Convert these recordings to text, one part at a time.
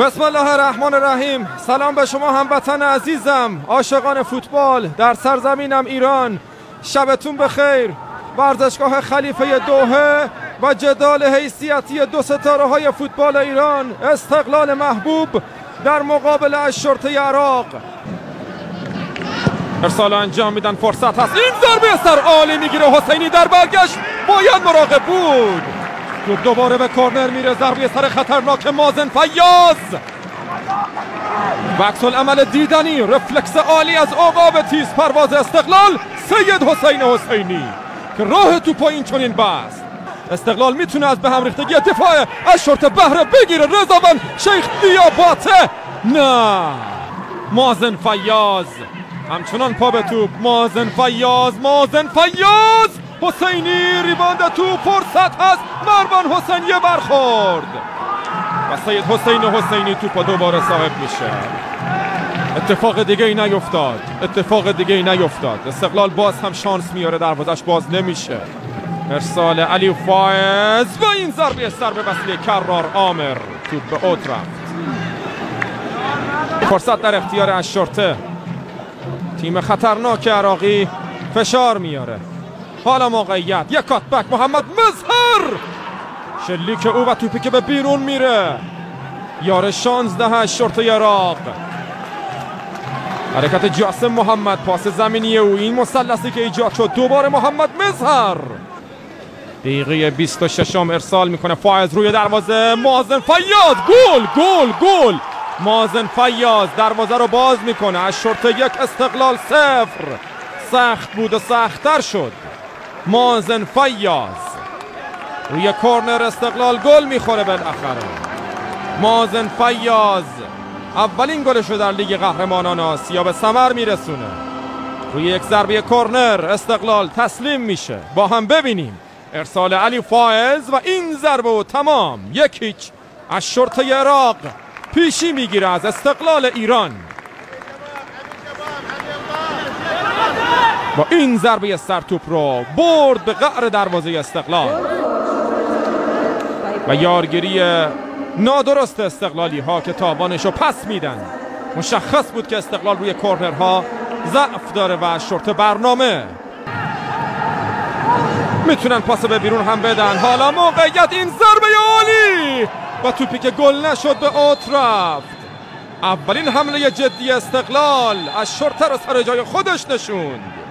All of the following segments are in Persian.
بسم الله الرحمن الرحیم سلام به شما هموطن عزیزم عاشقان فوتبال در سرزمینم ایران شبتون بخیر ورزشگاه خلیفه دوهه و جدال حیثیتی دو ستاره های فوتبال ایران استقلال محبوب در مقابل اشرطه عراق ارسال انجام میدن فرصت هست این ضربه سر عالی می‌گیره حسینی در برگشت باید مراقب بود دوباره به کرنر میره. ضربه سر خطرناک مازن فیاض. و عمل دیدنی رفلکس عالی از عقاب تیز پرواز استقلال سید حسین حسینی که راه تو پایین چنین بست. استقلال می‌تونه از به هم ریختگی دفاع از شرط بهره بگیره. رضاوند شیخ دیاباته. نه. مازن فیاض. همچنان پا به توپ. مازن فیاض مازن فیاض. حسینی rebound تو فرصت هست. مروان حسینی برخورد. و سید حسین حسینی توپ دوباره صاحب میشه. اتفاق دیگه ای نیفتاد. اتفاق دیگه ای نیفتاد. استقلال باز هم شانس میاره دروازش باز نمیشه. ارسال علی فایز. و این ضربه سر به وسیله کرار عامر. توپ به اوت رفت. فرصت در اختیار الشرطه تیم خطرناک عراقی فشار میاره. حالا موقعیت. یک کاتبک محمد مظهر! شلیک او و توپی که به بیرون میره. یار شانزده شرط عراق. حرکت جاسم محمد. پاس زمینی او. این مثلثی که ایجاد شد. دوباره محمد مظهر. دقیقه 26 ارسال می‌کنه. فایز روی دروازه. مازن فیاض. گل گل گل. مازن فیاض دروازه رو باز می‌کنه. از شرط یک استقلال صفر. سخت بود و سختتر شد. مازن فیاض. روی کورنر استقلال گل می‌خوره بالاخره. مازن فیاض اولین گلش رو در لیگ قهرمانان آسیا به ثمر میرسونه. روی یک ضربه کورنر استقلال تسلیم میشه. با هم ببینیم. ارسال علی فائز و این ضربه و تمام. یک هیچ. از شرطه عراق پیشی می‌گیره از استقلال ایران. با این ضربه سرتوپ رو برد به قعر دروازه استقلال. و یارگیری نادرست استقلالی ها که تاوانش رو پس میدن. مشخص بود که استقلال روی کورنرها ضعف داره و شرط برنامه. می‌تونن پاس به بیرون هم بدن. حالا موقعیت این ضربه عالی! و توپی که گل نشد به اوت رفت. اولین حمله جدی استقلال از شرطه رو سر جای خودش نشوند.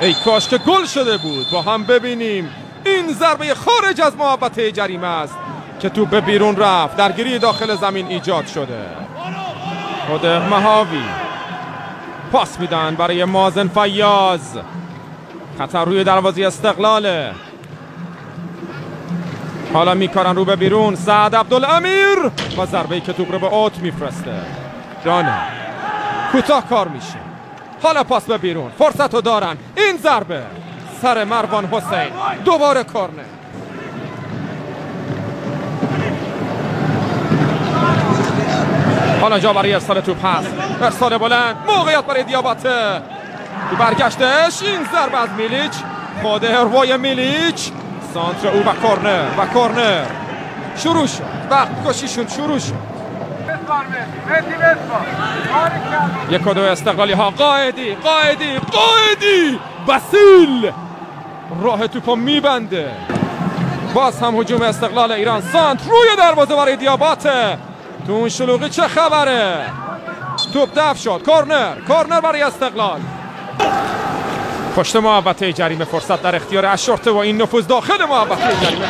ای کاش که گل شده بود با هم ببینیم. این ضربه خارج از محبته جریمه است که تو به بیرون رفت درگیری داخل زمین ایجاد شده. خود مهاوی. پاس میدن برای مازن فیاز خطر روی دروازی استقلاله. حالا میکارن رو به بیرون. سعد عبدالامیر و ضربه که توپ رو به اوت میفرسته. دانه کوتاه کار میشه. حالا پاس به بیرون. فرصت رو دارن. این ضربه. سر مروان حسین. دوباره کارنه حالا جا برای ارسال توپ هست. ارسال بلند. موقعیت برای دیاباته تو برگشتش. این ضربه از میلیچ. خود هروای میلیچ. سانتر او و کورنر و کورنر شروع شد. وقت کشیشون شروع شد. یک و دو استقلالی ها. قاعدی قاعدی قاعدی. بسیل. راه توپا میبنده. باز هم هجوم استقلال ایران. سانت روی دروازه برای دیاباته تو اون شلوغی چه خبره؟ توپ دف شد. کورنر کورنر برای استقلال. پشت محبته جریمه فرصت در اختیار اشرته و این نفوذ داخل محبته جریمه.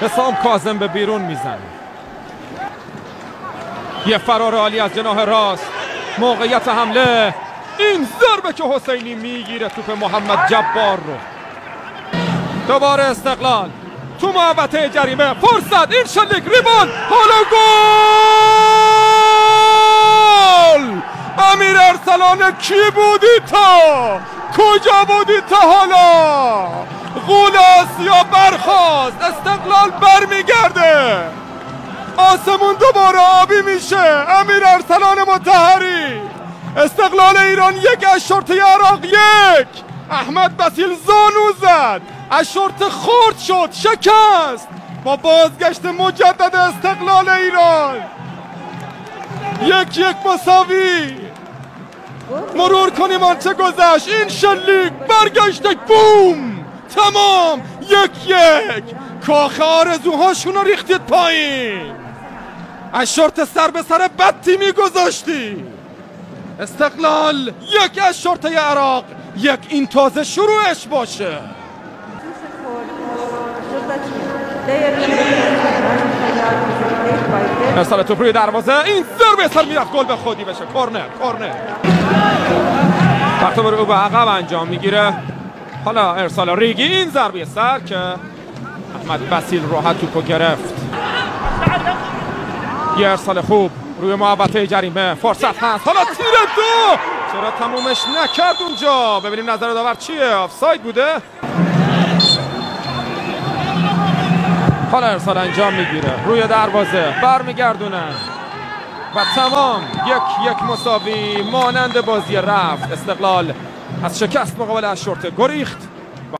حسام کازم به بیرون می‌زنه. یه فرار عالی از جناح راست. موقعیت حمله. این ضربه که حسینی می‌گیره توپ محمد جبار رو. دوباره استقلال. تو محبته جریمه. فرصت. این شلیک. ریبان حالا گل. امیر ارسلان کی بودی تا؟ کجا بودی تا حالا؟ غول آسیا برخواست استقلال برمیگرده. آسمون دوباره آبی میشه. امیر ارسلان متحری. استقلال ایران یک از شرطه عراق یک. احمد بسیل زانو زد. از شرط خورد شد. شکست. با بازگشت مجدد استقلال ایران. یک یک مساوی. مرور کنیم آنچه گذشت. این شلیک برگشته بوم. تمام. یک یک. کاخ آرزوهاشون رو ریختید پایین. از شرط سر به سر بد تیمی گذاشتی استقلال یک از شرطه عراق یک این تازه شروعش باشه. ارسال توپ روی دروازه این ضربه سر می‌رفت. گل به خودی بشه. کرنر کرنر وقت برو به عقب انجام می‌گیره. حالا ارسال ریگی این ضربه سر که احمد بسیل راحت توپو گرفت. یه ارسال خوب. روی محبته جریمه. فرصت هست. حالا تیر دو! چرا تمومش نکرد اونجا؟ ببینیم نظر داور چیه. آفساید بوده؟ حالا ارسال انجام می‌گیره. روی دروازه. برمیگردونن و تمام. یک یک مساوی مانند بازی رفت. استقلال از شکست مقابل از شرطه گریخت.